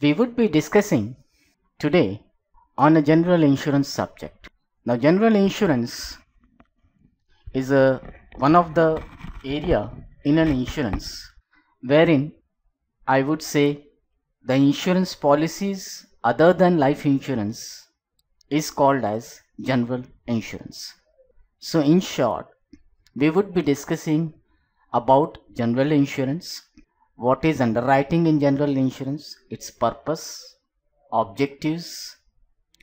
We would be discussing today on a general insurance subject. Now, general insurance is a one of the area in an insurance wherein I would say the insurance policies other than life insurance is called as general insurance. So, in short, we would be discussing about general insurance, what is underwriting in general insurance, its purpose, objectives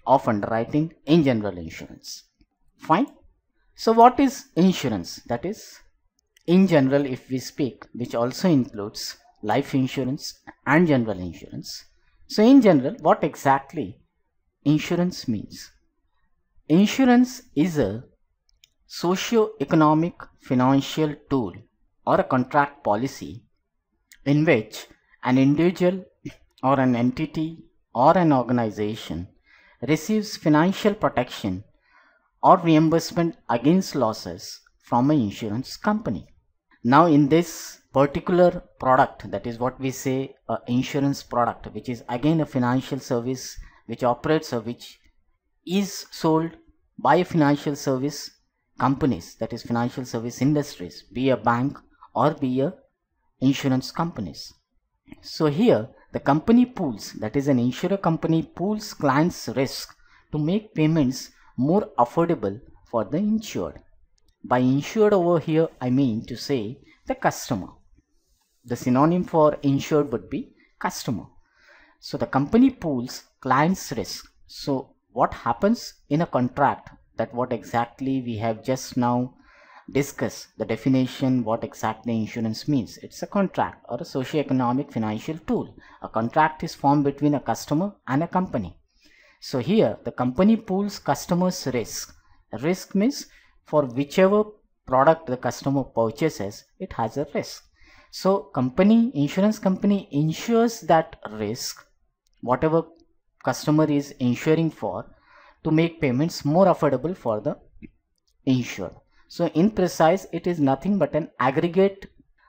of underwriting in general insurance. Fine. So, what is insurance? That is, in general, if we speak, which also includes life insurance and general insurance. So, in general, what exactly insurance means? Insurance is a socio-economic financial tool or a contract policy in which an individual or an entity or an organization receives financial protection or reimbursement against losses from an insurance company. Now in this particular product that is what we say a insurance product which is again a financial service which operates or which is sold by financial service companies that is financial service industries be a bank or be a insurance companies. So here the company pools that is an insurer company pools clients risk to make payments more affordable for the insured. By insured over here I mean to say the customer. The synonym for insured would be customer. So the company pools clients risk. So what happens in a contract that what exactly we have just now discuss the definition what exactly insurance means. It's a contract or a socio-economic financial tool. A contract is formed between a customer and a company. So here the company pools customers risk. Risk means for whichever product the customer purchases it has a risk. So company insurance company insures that risk whatever customer is insuring for to make payments more affordable for the insured. So in precise, it is nothing but an aggregate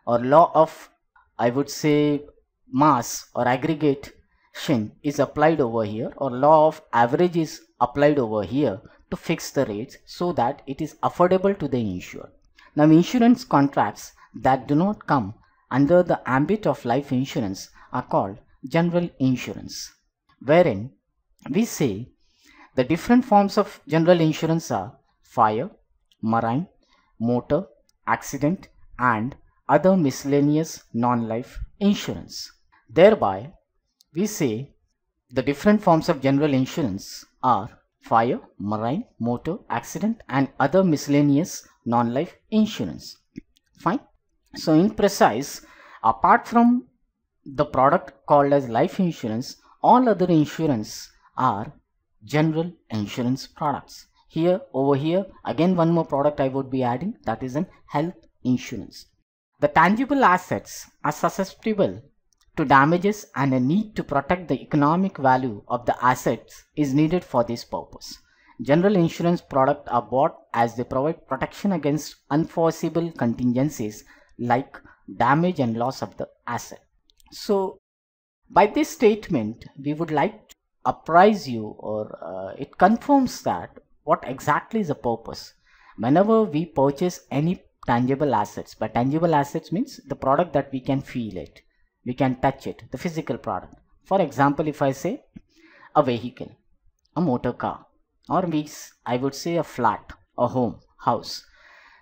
or law of, I would say, mass or aggregation is applied over here or law of average is applied over here to fix the rates so that it is affordable to the insured. Now insurance contracts that do not come under the ambit of life insurance are called general insurance wherein we say the different forms of general insurance are fire, marine, motor, accident and other miscellaneous non-life insurance. Thereby, we say the different forms of general insurance are fire, marine, motor, accident and other miscellaneous non-life insurance. Fine. So in precise, apart from the product called as life insurance, all other insurance are general insurance products here over here again one more product I would be adding that is an health insurance. The tangible assets are susceptible to damages and a need to protect the economic value of the assets is needed for this purpose. General insurance products are bought as they provide protection against unforeseeable contingencies like damage and loss of the asset. So by this statement we would like to apprise you or uh, it confirms that what exactly is the purpose? Whenever we purchase any tangible assets by tangible assets means the product that we can feel it we can touch it the physical product. For example if i say a vehicle a motor car or means i would say a flat a home house.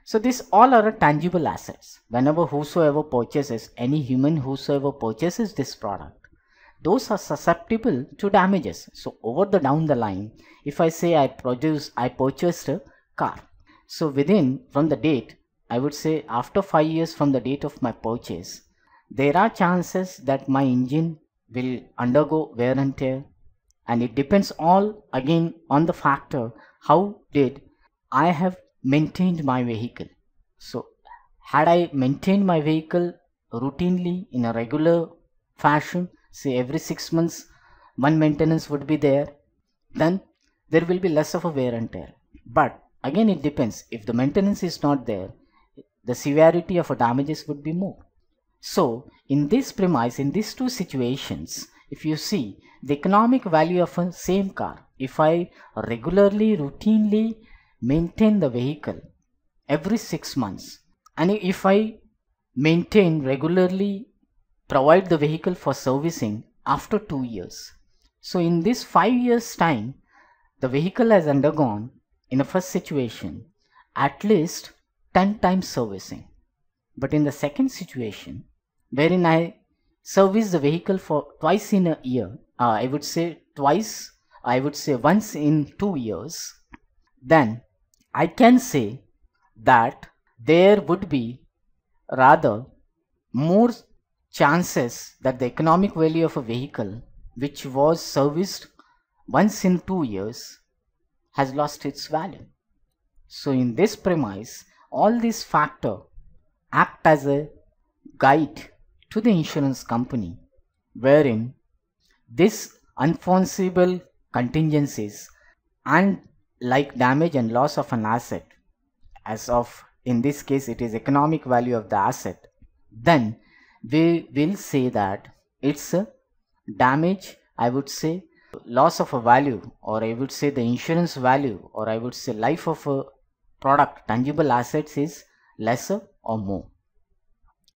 So these all are tangible assets. Whenever whosoever purchases any human whosoever purchases this product those are susceptible to damages. So over the down the line, if I say I produce, I purchased a car. So within from the date, I would say after five years from the date of my purchase, there are chances that my engine will undergo wear and tear and it depends all again on the factor how did I have maintained my vehicle. So had I maintained my vehicle routinely in a regular fashion say every six months one maintenance would be there then there will be less of a wear and tear. But again it depends. If the maintenance is not there the severity of damages would be more. So in this premise in these two situations if you see the economic value of a same car, if I regularly, routinely maintain the vehicle every six months, and if I maintain regularly, provide the vehicle for servicing after two years. So in this five years time, the vehicle has undergone in the first situation at least 10 times servicing. But in the second situation, wherein I service the vehicle for twice in a year, uh, I would say twice, I would say once in two years, then I can say that there would be rather more chances that the economic value of a vehicle which was serviced once in two years has lost its value. So in this premise, all these factors act as a guide to the insurance company wherein this unforeseeable contingencies and like damage and loss of an asset as of in this case it is economic value of the asset then we will say that it's a damage i would say loss of a value or i would say the insurance value or i would say life of a product tangible assets is lesser or more